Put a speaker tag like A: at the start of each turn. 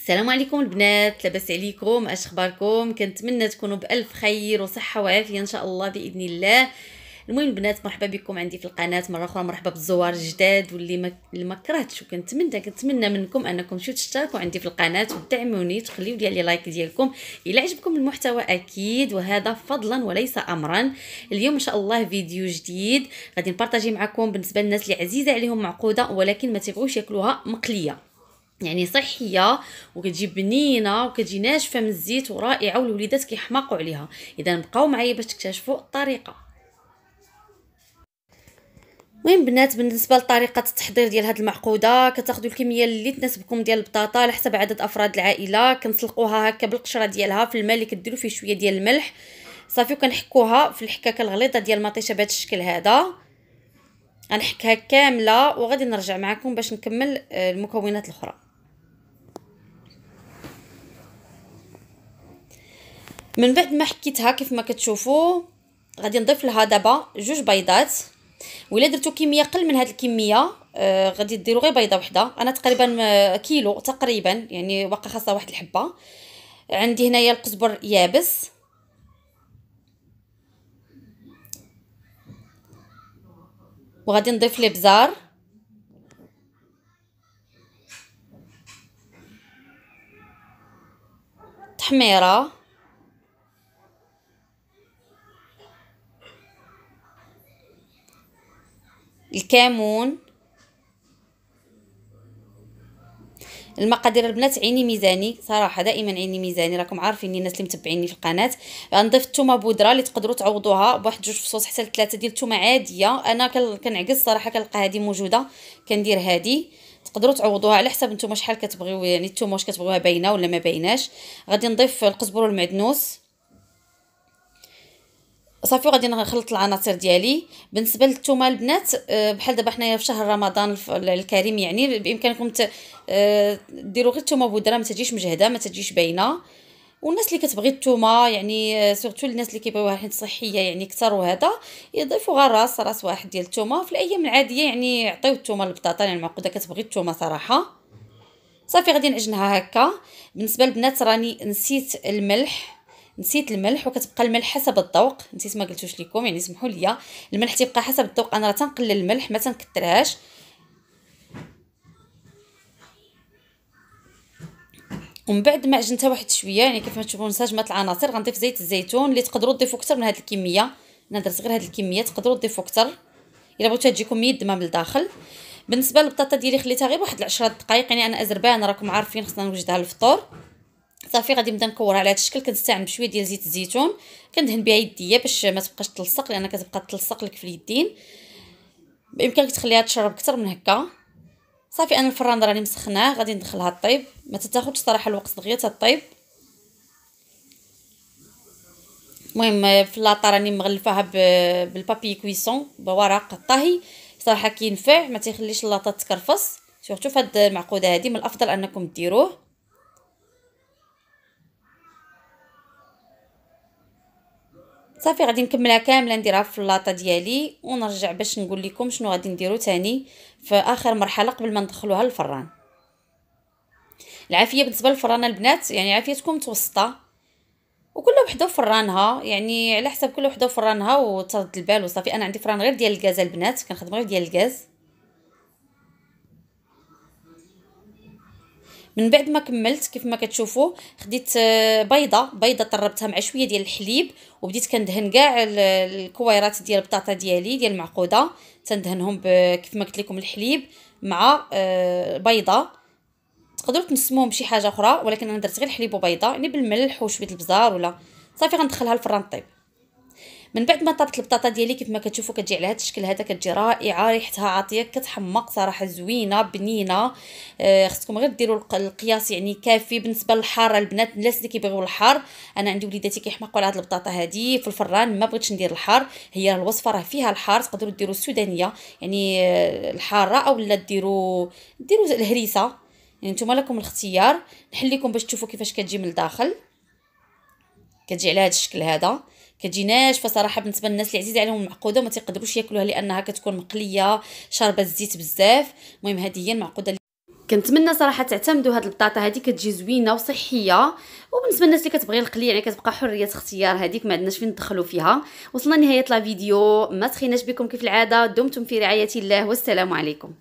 A: السلام عليكم البنات لاباس عليكم اش اخباركم كنتمنى تكونوا بألف خير وصحة وعافية إن شاء الله بإذن الله. المهم البنات مرحبا بكم عندي في القناة مرة أخرى مرحبا بالزوار الجداد واللي ما كرهتش وكنتمنى كنتمنى منكم أنكم تمشيو تشتركوا عندي في القناة وتدعموني تخليو لي like ديالكم. إلى عجبكم المحتوى أكيد وهذا فضلا وليس امرا. اليوم إن شاء الله فيديو جديد غادي نبارطاجي معكم بالنسبة للناس اللي عزيزة عليهم معقودة ولكن ما تبغوش ياكلوها مقلية. يعني صحية وكتجي بنينه وكتجي ناشفة من الزيت ورائعة والوليدات كيحماقوا عليها. إذا بقاو معايا باش تكتشفوا الطريقة. المهم بنات بالنسبة لطريقة التحضير ديال هاد المعقودة كتاخذوا الكمية اللي تناسبكم ديال البطاطا على حسب عدد أفراد العائلة. كنسلقوها هكا بالقشرة ديالها في الماء اللي كديروا فيه شوية ديال الملح. صافي وكنحكوها في الحكاكة الغليظة ديال المطيشه بهذا الشكل هذا. غنحكها كاملة وغادي نرجع معكم باش نكمل آه، المكونات الأخرى. من بعد ما حكيتها كيف ما كتشوفوا غادي نضيف لها دابا جوج بيضات. ولا درتو كمية قل من هاد الكمية آه غادي ديروا غير بيضة وحدة. أنا تقريبا آه، كيلو تقريبا يعني باقا خاصها واحد الحبة. عندي هنايا القزبر يابس. وغادي نضيف لي بزار. تحميرة. الكمون المقادير البنات عيني ميزاني. صراحة دائما عيني ميزاني راكم عارفين الناس اللي متبعيني في القناة. غنضيف الثومه بودرة اللي تقدروا تعوضوها بواحد جوج فصوص حتى ثلاثة ديال الثومه عادية. أنا كنعكس صراحة كنلقى هذه موجودة. كندير هذه تقدروا تعوضوها على حسب نتوما شحال كتبغيو يعني الثومه واش كتبغيوها باينة ولا ما بايناش. غادي نضيف القزبر والمعدنوس صافي غادي نخلط العناصر ديالي. بالنسبة للثومه البنات آه، بحال دابا حنايا في شهر رمضان الكريم يعني بإمكانكم آه، ديروا غير الثومه بودرة ما تجيش مجهدة ما تجيش باينة. والناس اللي كتبغي الثومه يعني سورتو الناس اللي كيبغيوها حيت صحية يعني كثر وهذا يضيفوا غير راس راس واحد ديال الثومه في الأيام العادية يعني عطيو الثومه للبطاطا يعني المعقوده كتبغي الثومه صراحة. صافي غادي نعجنها هكا. بالنسبة للبنات راني نسيت الملح. نسيت الملح وكتبقى الملح حسب الذوق. نسيت ما قلتوش لكم يعني سمحوا لي الملح تيبقى حسب الذوق. أنا راه تنقلل الملح ما تنكثرهاش ومن بعد ما عجنتها واحد شوية يعني كيف ما تشوفوا انسجمات العناصر غنضيف زيت الزيتون. اللي تقدروا تضيفوا أكثر من هذه الكمية. أنا درت غير هذه الكمية تقدروا تضيفوا أكثر. إلا بغيتوها تجيكم ميدمه من الداخل بالنسبة للبطاطا ديالي خليتها غير واحد 10 دقائق يعني أنا ازربان راكم عارفين خصنا نوجدها للفطور. صافي غادي نبدا نكورها على هذا الشكل كنستعمل بشوية ديال زيت الزيتون. كندهن بها يديا باش ما تبقاش تلصق لأن كتبقى تلصق لك في اليدين. بإمكانك تخليها تشرب أكثر من هكا. صافي أنا الفران راني مسخناه غادي ندخلها طيب ما تتاخذش صراحة الوقت دغيا تطيب المهم في la tôle راني مغلفاها بال papier cuisson بورق الطهي صراحة كينفع ما تيخليش اللاطه تكرفص. surtout في هاد المعقودة هذه من الأفضل أنكم ديروه. صافي غادي نكملها كاملة نديرها في اللاطه ديالي ونرجع باش نقول لكم شنو غادي نديرو تاني في آخر مرحلة قبل ما ندخلوها للفران. العافية بالنسبة للفران البنات يعني عافيتكم متوسطة. وكل وحدة فرانها يعني على حسب كل وحدة فرانها وترد البال وصافي. أنا عندي فران غير ديال الغاز البنات كنخدم غير ديال الغاز. من بعد ما كملت كيف ما كتشوفوا خديت آه، بيضة. بيضة طربتها مع شوية ديال الحليب وبديت كندهن كاع الكويرات ديال البطاطا ديالي ديال المعقودة. تندهنهم كيف ما قلت لكم الحليب مع آه، بيضة. تقدروا تنسموهم بشي حاجة أخرى ولكن أنا درت غير الحليب وبيضة. يعني بالملح وشوية البزار ولا. صافي غندخلها الفران طيب. من بعد ما طابت البطاطا ديالي كيف ما كتشوفوا كتجي على هذا الشكل هذا كتجي رائعة ريحتها عاطية كتحمق صراحة زوينة بنينة. آه خصكم غير ديروا القياس يعني كافي بالنسبة للحاره البنات الناس اللي كيبغيو الحار. أنا عندي وليداتي كيحمقوا على هذه البطاطا هذه في الفران ما بغيتش ندير الحار. هي الوصفة راه فيها الحار تقدروا ديروا السودانية. يعني آه الحارة اولا ديروا ديروا الهريسة. يعني نتوما لكم الاختيار. نحليكم باش تشوفوا كيفاش كتجي من الداخل. كتجي على هذا الشكل هذا. كتجي ناشفه صراحة بالنسبة للناس اللي عزيز عليهم المعقوده ما تيقدروش ياكلوها لأنها كتكون مقلية شاربة الزيت بزاف. المهم هذه هي المعقودة كنتمنى صراحة تعتمدوا هاد البطاطا هذه كتجي زوينة وصحية. وبالنسبة للناس اللي كتبغي القلي يعني كتبقى حرية اختيار هذيك ما عندناش فين ندخلوا فيها. وصلنا نهايه لا فيديو. ما تخيناش بكم كيف العادة. دمتم في رعاية الله والسلام عليكم.